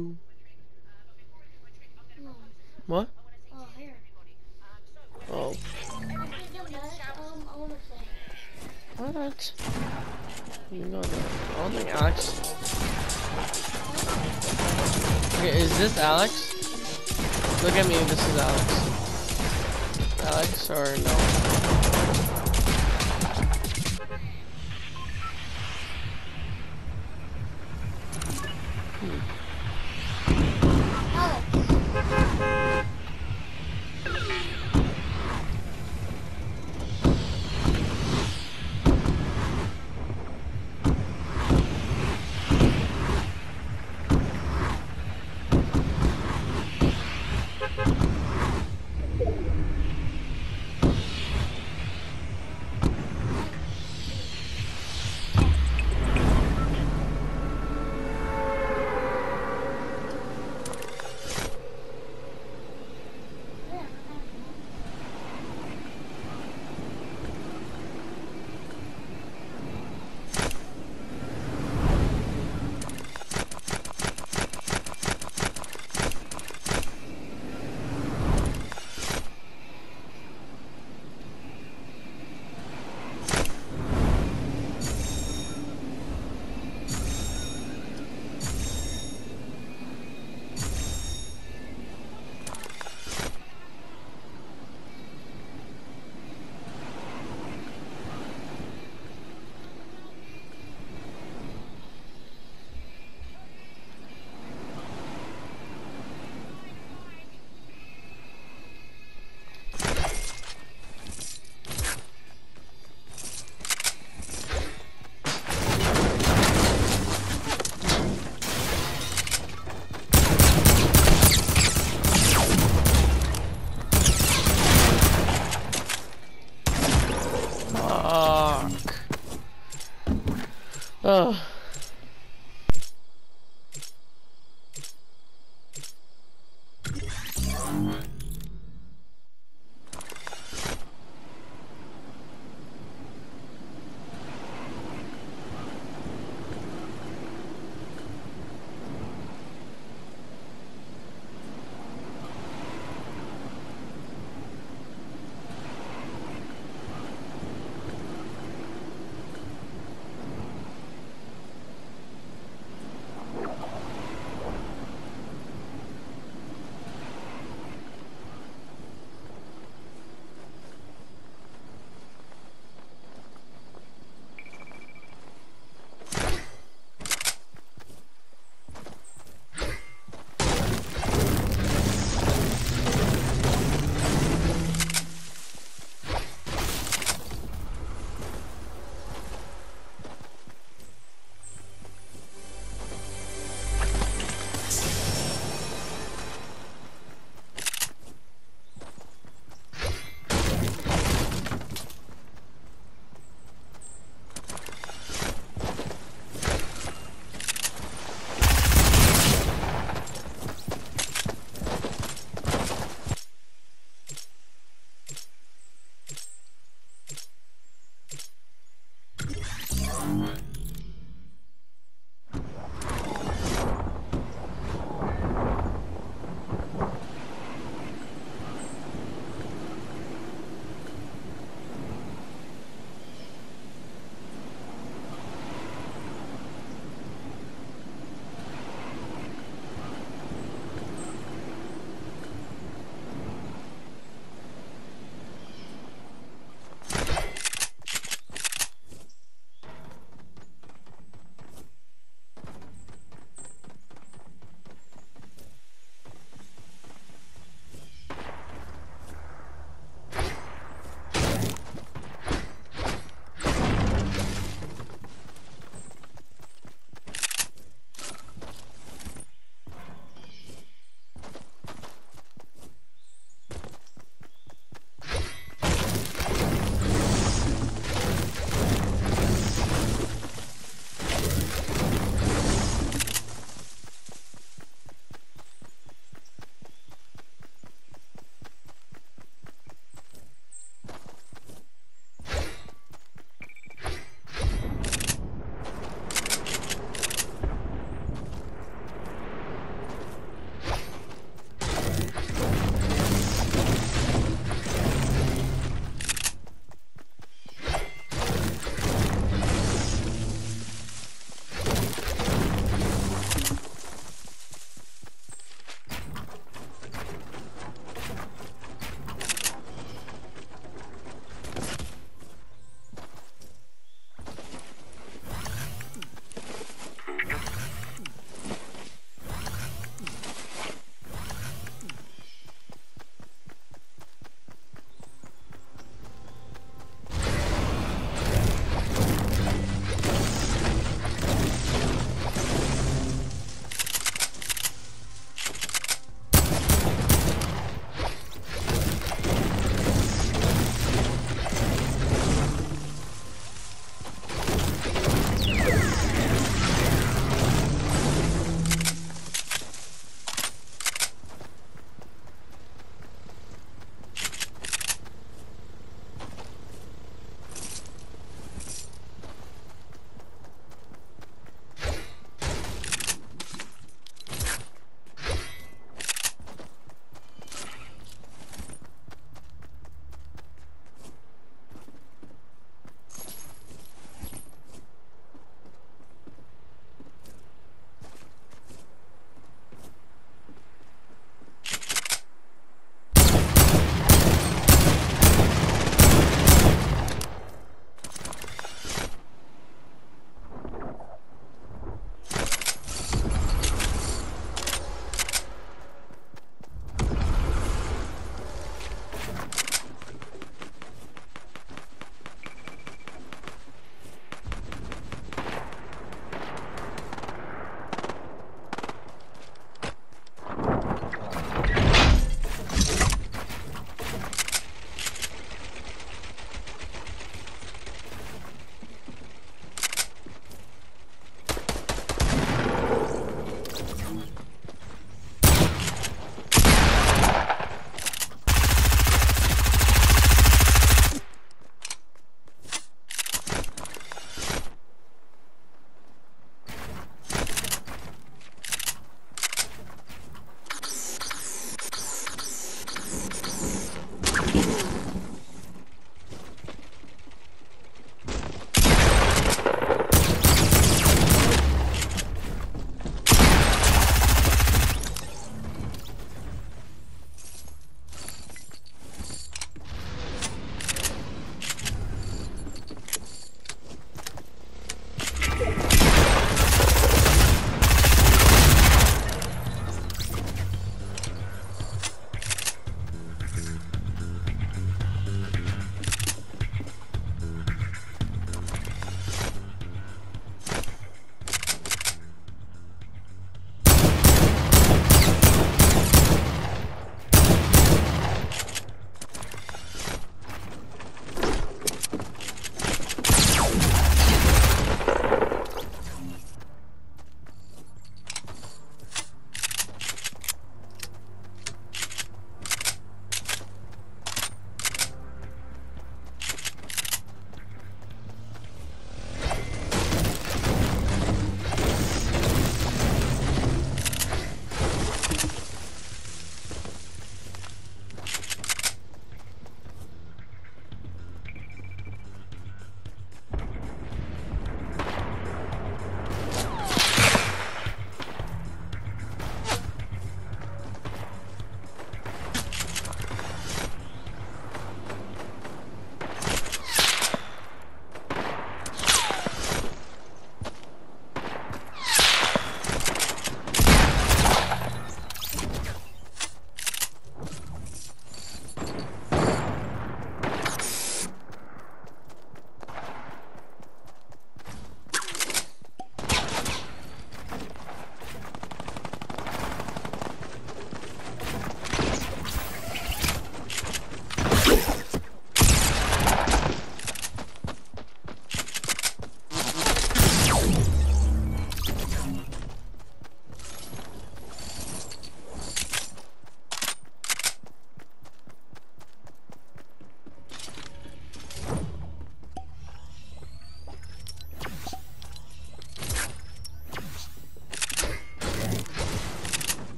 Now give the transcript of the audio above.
too. No. Hmm. What? Oh, here. Oh. I did the best. I want to play. What? You know that. I don't think Alex. Okay, is this Alex? Look at me, this is Alex. Alex or no? Alex. Ugh.